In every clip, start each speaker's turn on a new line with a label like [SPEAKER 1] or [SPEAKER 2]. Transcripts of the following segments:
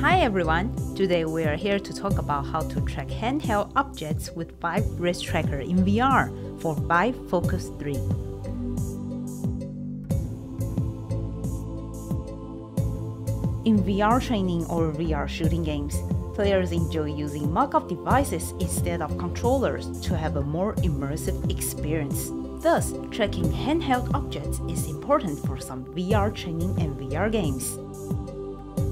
[SPEAKER 1] Hi everyone! Today we are here to talk about how to track handheld objects with Vive Wrist Tracker in VR for Vive Focus 3. In VR training or VR shooting games, players enjoy using mock-up devices instead of controllers to have a more immersive experience. Thus, tracking handheld objects is important for some VR training and VR games.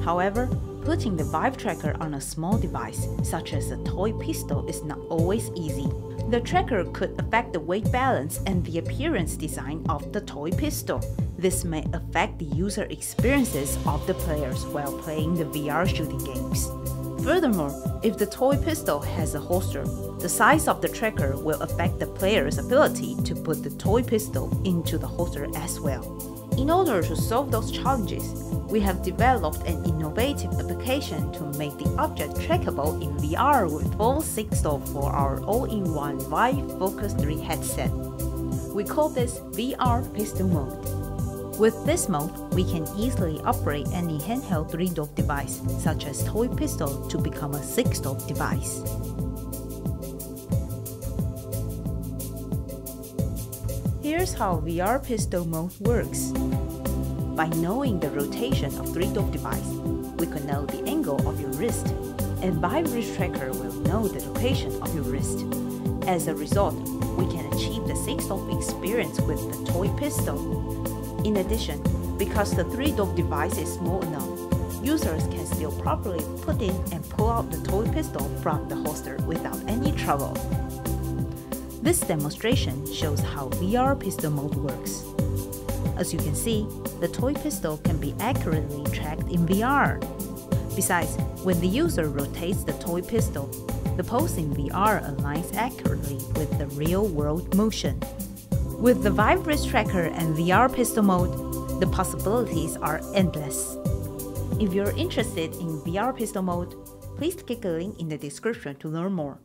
[SPEAKER 1] However, putting the Vive tracker on a small device, such as a toy pistol, is not always easy. The tracker could affect the weight balance and the appearance design of the toy pistol. This may affect the user experiences of the players while playing the VR shooting games. Furthermore, if the toy pistol has a holster, the size of the tracker will affect the player's ability to put the toy pistol into the holster as well. In order to solve those challenges, we have developed an innovative application to make the object trackable in VR with full 6DoF for our all-in-one Vive Focus 3 headset. We call this VR Pistol Mode. With this mode, we can easily upgrade any handheld 3DoF device, such as toy pistol, to become a 6DoF device. Here's how VR pistol mode works. By knowing the rotation of 3DoF device, we can know the angle of your wrist, and by Wrist Tracker will know the location of your wrist. As a result, we can achieve the 6DoF experience with the toy pistol in addition, because the 3DoF device is small enough, users can still properly put in and pull out the toy pistol from the holster without any trouble. This demonstration shows how VR pistol mode works. As you can see, the toy pistol can be accurately tracked in VR. Besides, when the user rotates the toy pistol, the pose in VR aligns accurately with the real-world motion. With the Vive Wrist Tracker and VR Pistol mode, the possibilities are endless. If you're interested in VR Pistol mode, please click a link in the description to learn more.